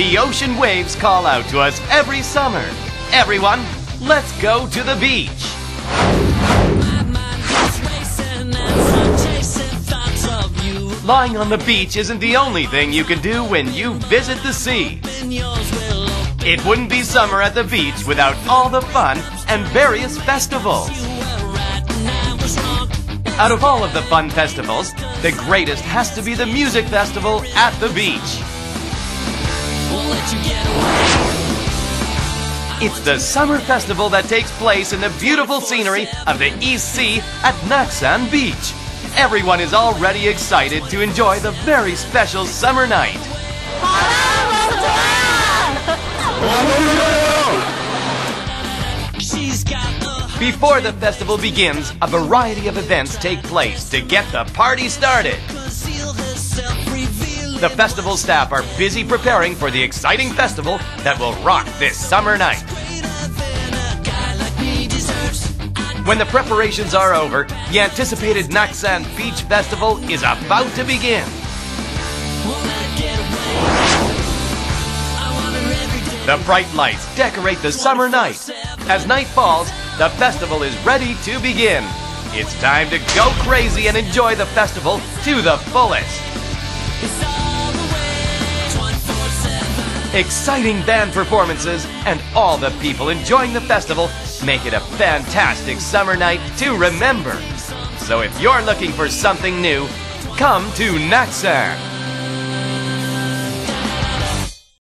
The ocean waves call out to us every summer. Everyone, let's go to the beach. Lying on the beach isn't the only thing you can do when you visit the sea. It wouldn't be summer at the beach without all the fun and various festivals. Out of all of the fun festivals, the greatest has to be the music festival at the beach. It's the summer festival that takes place in the beautiful scenery of the East Sea at Naksan Beach. Everyone is already excited to enjoy the very special summer night. Before the festival begins, a variety of events take place to get the party started. The festival staff are busy preparing for the exciting festival that will rock this summer night. When the preparations are over, the anticipated Naksan Beach Festival is about to begin. The bright lights decorate the summer night. As night falls, the festival is ready to begin. It's time to go crazy and enjoy the festival to the fullest. Exciting band performances and all the people enjoying the festival make it a fantastic summer night to remember. So if you're looking for something new, come to Naksan.